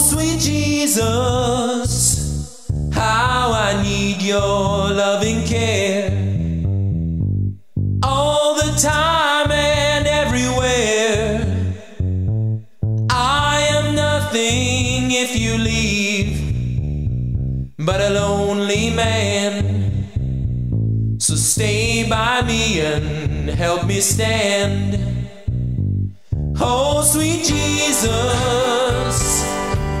Oh, sweet Jesus, how I need your loving care. All the time and everywhere. I am nothing if you leave, but a lonely man. So stay by me and help me stand. Oh, sweet Jesus.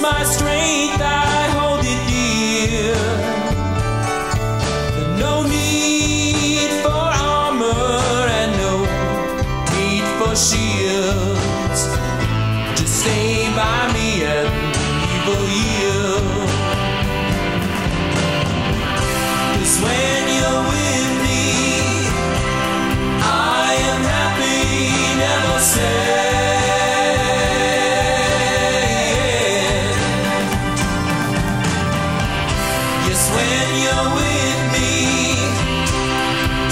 my strength. when you're with me.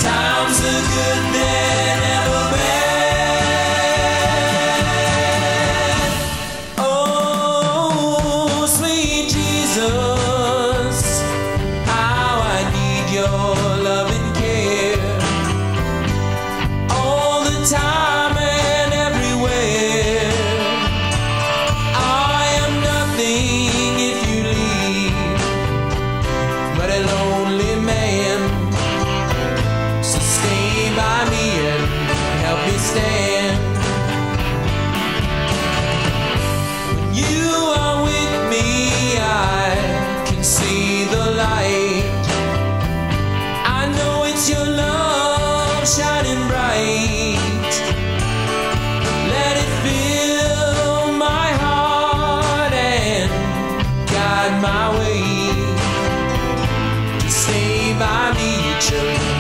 Time's are good There. passion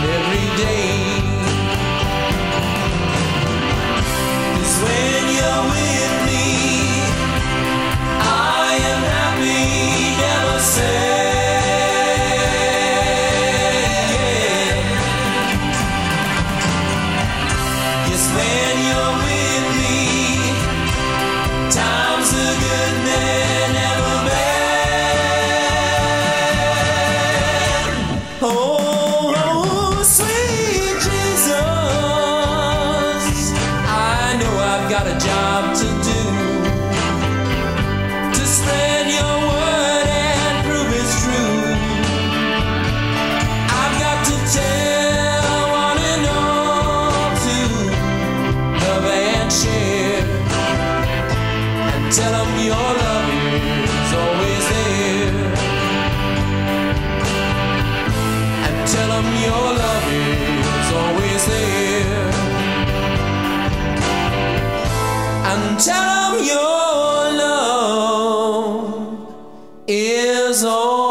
your love is always there. And tell them your love is always